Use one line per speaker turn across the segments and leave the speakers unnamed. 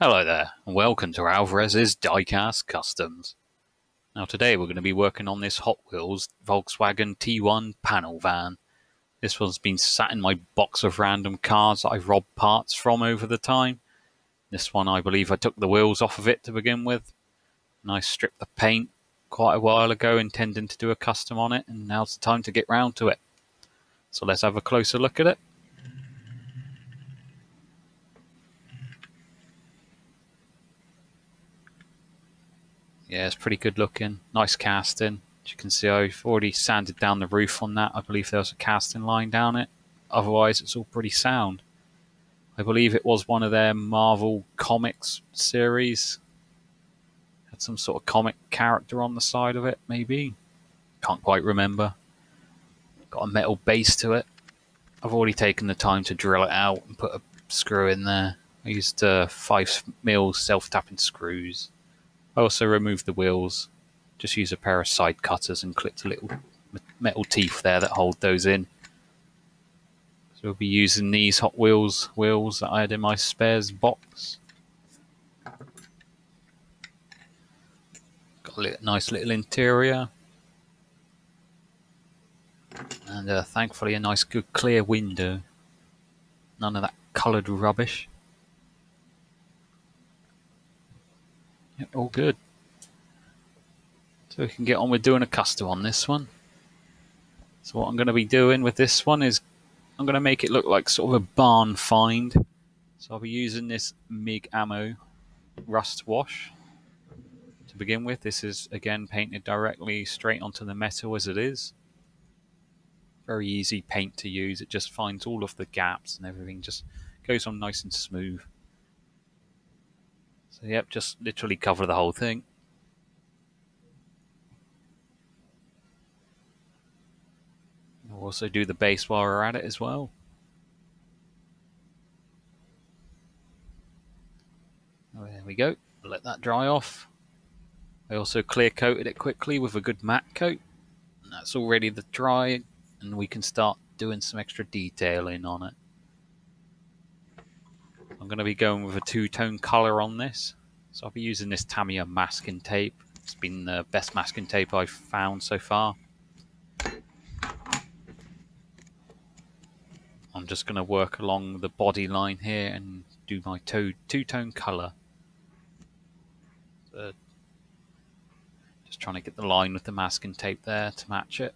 Hello there, and welcome to Alvarez's Diecast Customs. Now today we're going to be working on this Hot Wheels Volkswagen T1 panel van. This one's been sat in my box of random cars that I've robbed parts from over the time. This one I believe I took the wheels off of it to begin with. And I stripped the paint quite a while ago intending to do a custom on it and now's the time to get round to it. So let's have a closer look at it. Pretty good looking. Nice casting. As you can see, I've already sanded down the roof on that. I believe there was a casting line down it. Otherwise, it's all pretty sound. I believe it was one of their Marvel Comics series. Had some sort of comic character on the side of it, maybe. Can't quite remember. Got a metal base to it. I've already taken the time to drill it out and put a screw in there. I used uh, 5 mil self-tapping screws. I also removed the wheels, just use a pair of side cutters and clipped a little metal teeth there that hold those in. So we'll be using these Hot Wheels wheels that I had in my spares box. Got a nice little interior. And uh, thankfully a nice good clear window. None of that coloured rubbish. Yep, all good. So we can get on with doing a custom on this one. So what I'm going to be doing with this one is I'm going to make it look like sort of a barn find. So I'll be using this MIG ammo rust wash to begin with. This is again painted directly straight onto the metal as it is. Very easy paint to use. It just finds all of the gaps and everything just goes on nice and smooth. So yep, just literally cover the whole thing. We'll also do the base while we're at it as well. Oh, there we go. Let that dry off. I also clear coated it quickly with a good matte coat. And that's already the dry and we can start doing some extra detailing on it. I'm going to be going with a two-tone colour on this. So I'll be using this Tamiya masking tape. It's been the best masking tape I've found so far. I'm just going to work along the body line here and do my two-tone colour. So just trying to get the line with the masking tape there to match it.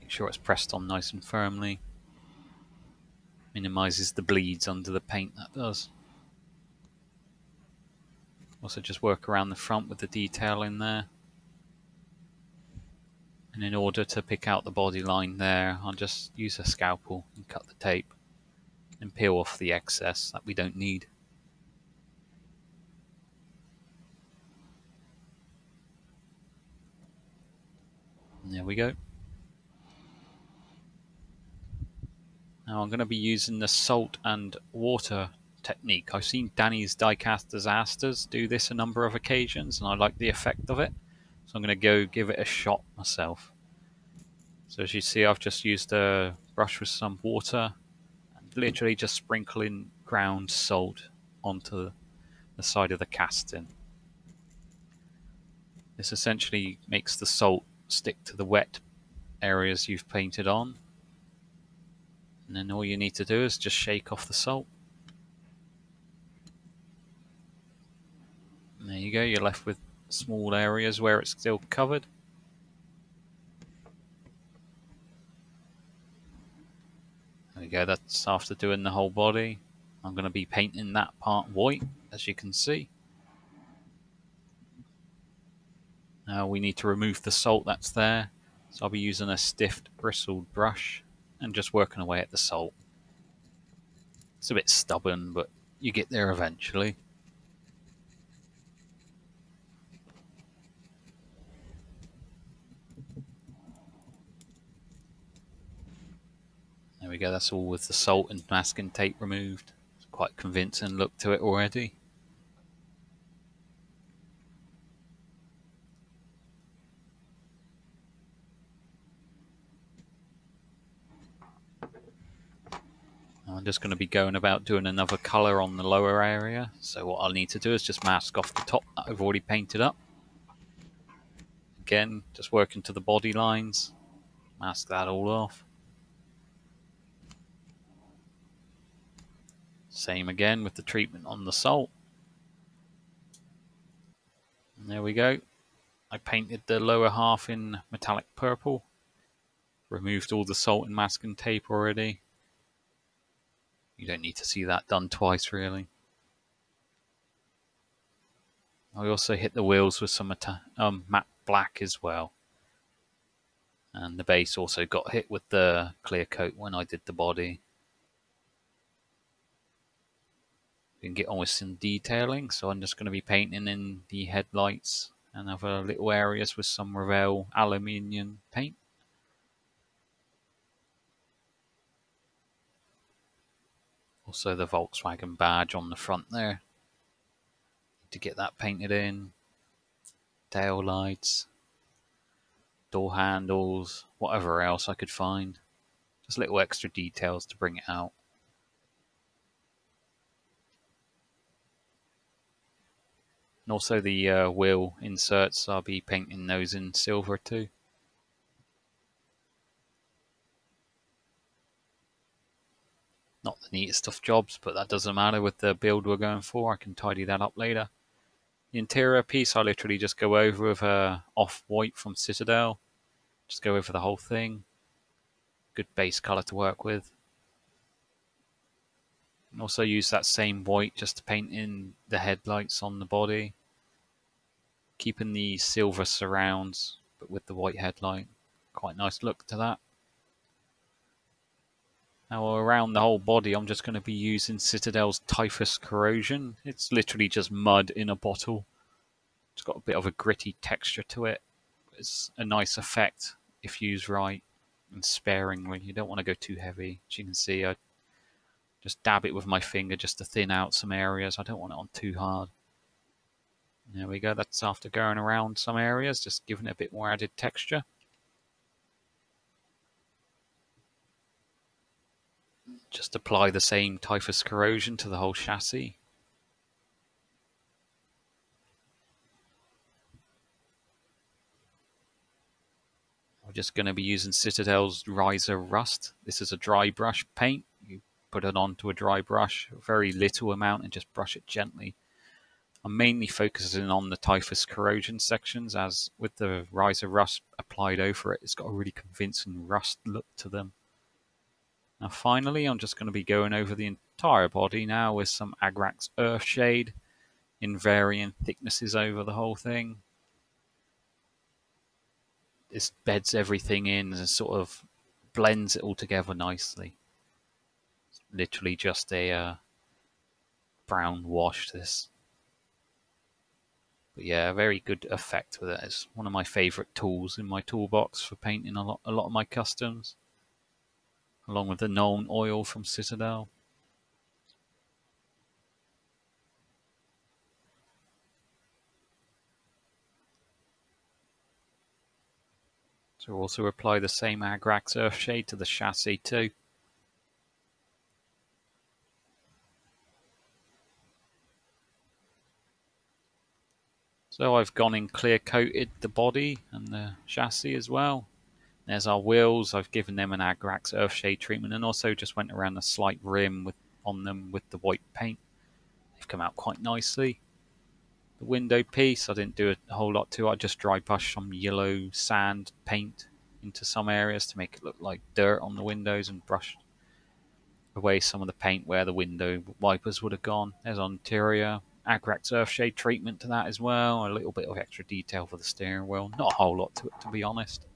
Make sure it's pressed on nice and firmly. Minimises the bleeds under the paint that does. Also just work around the front with the detail in there. And in order to pick out the body line there, I'll just use a scalpel and cut the tape and peel off the excess that we don't need. And there we go. Now I'm going to be using the salt and water technique. I've seen Danny's Diecast Disasters do this a number of occasions and I like the effect of it. So I'm going to go give it a shot myself. So as you see I've just used a brush with some water and literally just sprinkling ground salt onto the side of the casting. This essentially makes the salt stick to the wet areas you've painted on and then all you need to do is just shake off the salt. And there you go, you're left with small areas where it's still covered. There we go, that's after doing the whole body. I'm going to be painting that part white, as you can see. Now we need to remove the salt that's there. So I'll be using a stiff bristled brush and just working away at the salt. It's a bit stubborn, but you get there eventually. There we go, that's all with the salt and masking tape removed. It's quite convincing look to it already. I'm just going to be going about doing another colour on the lower area. So what I'll need to do is just mask off the top that I've already painted up. Again, just working to the body lines. Mask that all off. Same again with the treatment on the salt. And there we go. I painted the lower half in metallic purple. Removed all the salt and masking tape already. You don't need to see that done twice really. I also hit the wheels with some um, matte black as well. And the base also got hit with the clear coat when I did the body. can get on with some detailing. So I'm just going to be painting in the headlights and other little areas with some Revell aluminium paint. Also the Volkswagen badge on the front there. To get that painted in. Tail lights. Door handles. Whatever else I could find. Just little extra details to bring it out. And also the uh, wheel inserts, I'll be painting those in silver too. Not the neatest of jobs, but that doesn't matter with the build we're going for. I can tidy that up later. The interior piece, I literally just go over with uh, a off-white from Citadel. Just go over the whole thing. Good base color to work with. And also use that same white just to paint in the headlights on the body. Keeping the silver surrounds, but with the white headlight. Quite nice look to that. Now around the whole body I'm just going to be using Citadel's Typhus Corrosion. It's literally just mud in a bottle. It's got a bit of a gritty texture to it. It's a nice effect if used right and sparingly. You don't want to go too heavy. As you can see I just dab it with my finger just to thin out some areas. I don't want it on too hard. There we go. That's after going around some areas, just giving it a bit more added texture. Just apply the same typhus corrosion to the whole chassis. I'm just going to be using Citadel's Ryza Rust. This is a dry brush paint You put it onto a dry brush, a very little amount, and just brush it gently. I'm mainly focusing on the typhus corrosion sections as with the Ryza Rust applied over it, it's got a really convincing rust look to them. Now finally, I'm just going to be going over the entire body now with some Agrax Earthshade in varying thicknesses over the whole thing. This beds everything in and sort of blends it all together nicely literally just a uh, brown wash this. But yeah, very good effect with it. It's one of my favourite tools in my toolbox for painting a lot, a lot of my customs. Along with the Nuln Oil from Citadel. So also apply the same Agrax Earthshade to the chassis too. So I've gone and clear coated the body and the chassis as well. There's our wheels. I've given them an Agrax Earthshade treatment and also just went around a slight rim with on them with the white paint. They've come out quite nicely. The window piece, I didn't do a whole lot to. I just dry brushed some yellow sand paint into some areas to make it look like dirt on the windows and brushed away some of the paint where the window wipers would have gone. There's interior, Agrax Earthshade treatment to that as well. A little bit of extra detail for the steering wheel. Not a whole lot to it, to be honest.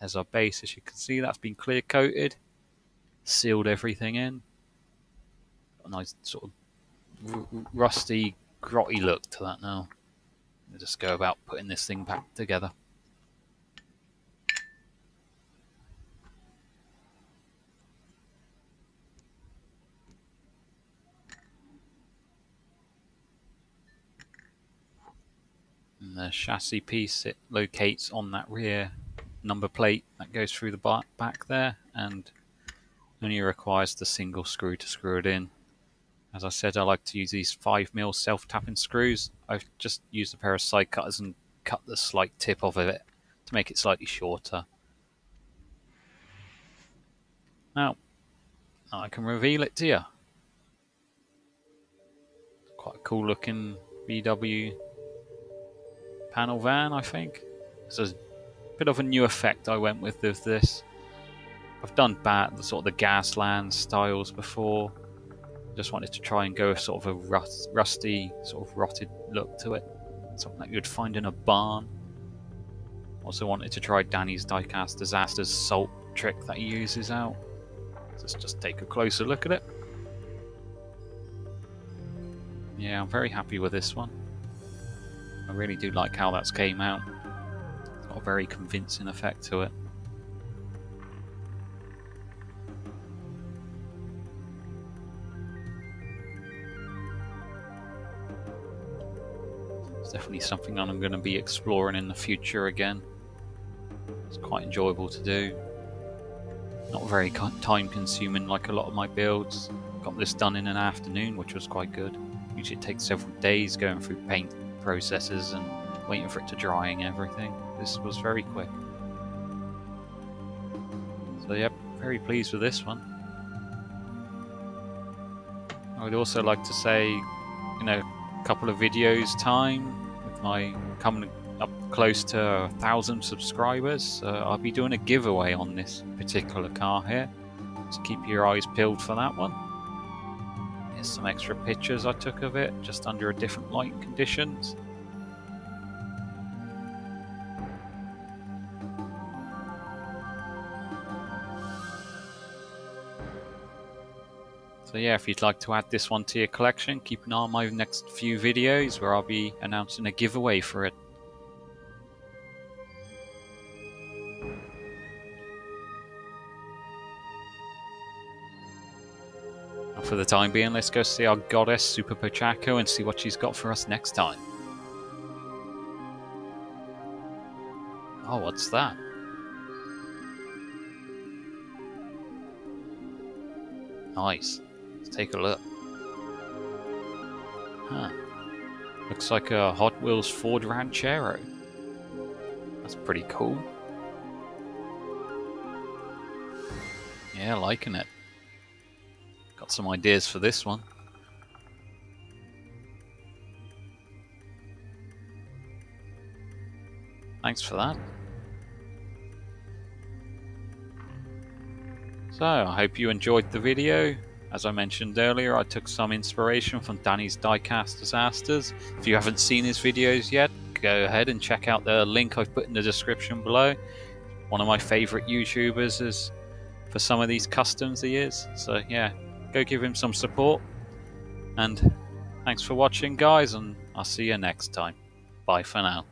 There's our base, as you can see, that's been clear coated. Sealed everything in. a nice sort of rusty, grotty look to that now. I'll just go about putting this thing back together. the chassis piece it locates on that rear number plate that goes through the back there and Only requires the single screw to screw it in. As I said, I like to use these 5mm self-tapping screws. I've just used a pair of side cutters and cut the slight tip off of it to make it slightly shorter. Now, I can reveal it to you. Quite a cool looking VW panel van, I think. It's a bit of a new effect I went with with this. I've done bat, the sort of the Gasland styles before. Just wanted to try and go with sort of a rust, rusty, sort of rotted look to it. Something that you'd find in a barn. Also wanted to try Danny's Diecast Disasters salt trick that he uses out. Let's just take a closer look at it. Yeah, I'm very happy with this one. I really do like how that's came out. Got a very convincing effect to it. It's definitely something I'm going to be exploring in the future again. It's quite enjoyable to do. Not very time consuming like a lot of my builds. Got this done in an afternoon, which was quite good. Usually it takes several days going through paint processes and waiting for it to dry and everything. This was very quick. So yep, very pleased with this one. I would also like to say, know, a couple of videos time with my coming up close to a thousand subscribers. Uh, I'll be doing a giveaway on this particular car here. So keep your eyes peeled for that one. Here's some extra pictures I took of it, just under a different light conditions. So yeah, if you'd like to add this one to your collection, keep an eye on my next few videos where I'll be announcing a giveaway for it. for the time being, let's go see our goddess Super Pochaco and see what she's got for us next time. Oh, what's that? Nice take a look. Huh. Looks like a Hot Wheels Ford Ranchero. That's pretty cool. Yeah, liking it. Got some ideas for this one. Thanks for that. So, I hope you enjoyed the video. As I mentioned earlier, I took some inspiration from Danny's Diecast Disasters. If you haven't seen his videos yet, go ahead and check out the link I've put in the description below. One of my favourite YouTubers is for some of these customs he is. So yeah, go give him some support. And thanks for watching guys and I'll see you next time. Bye for now.